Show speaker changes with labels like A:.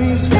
A: be scared.